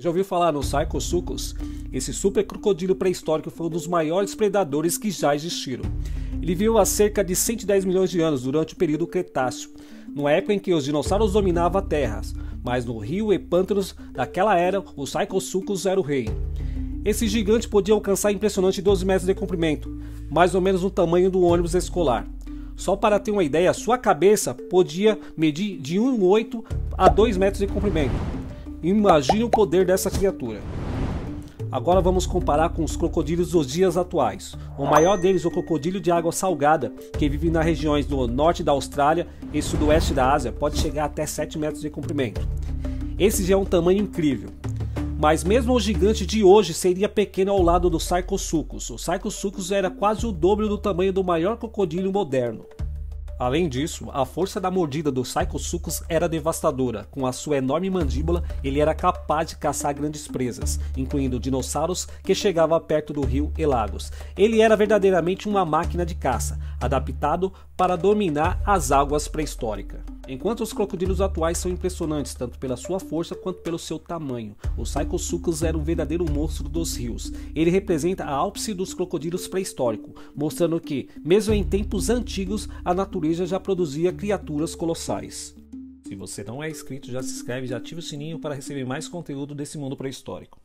Já ouviu falar no Sarcosuchus? Esse super crocodilo pré-histórico foi um dos maiores predadores que já existiram. Ele viveu há cerca de 110 milhões de anos durante o período Cretáceo, numa época em que os dinossauros dominavam a Terra, mas no rio e pântanos daquela era, o Sarcosuchus era o rei. Esse gigante podia alcançar impressionante 12 metros de comprimento, mais ou menos o tamanho do ônibus escolar. Só para ter uma ideia, sua cabeça podia medir de 1,8 a 2 metros de comprimento. Imagine o poder dessa criatura. Agora vamos comparar com os crocodilos dos dias atuais. O maior deles, o crocodilo de água salgada, que vive nas regiões do norte da Austrália e sudoeste da Ásia, pode chegar até 7 metros de comprimento. Esse já é um tamanho incrível. Mas mesmo o gigante de hoje seria pequeno ao lado do Sarcosuchus. O Sarcosuchus era quase o dobro do tamanho do maior crocodilo moderno. Além disso, a força da mordida do Psychosuchus era devastadora. Com a sua enorme mandíbula, ele era capaz de caçar grandes presas, incluindo dinossauros que chegavam perto do rio e lagos. Ele era verdadeiramente uma máquina de caça, adaptado para dominar as águas pré-históricas. Enquanto os crocodilos atuais são impressionantes tanto pela sua força quanto pelo seu tamanho, o Psychosuchus era um verdadeiro monstro dos rios. Ele representa a ápice dos crocodilos pré-históricos, mostrando que, mesmo em tempos antigos, a natureza já produzia criaturas colossais. Se você não é inscrito, já se inscreve e ativa o sininho para receber mais conteúdo desse mundo pré-histórico.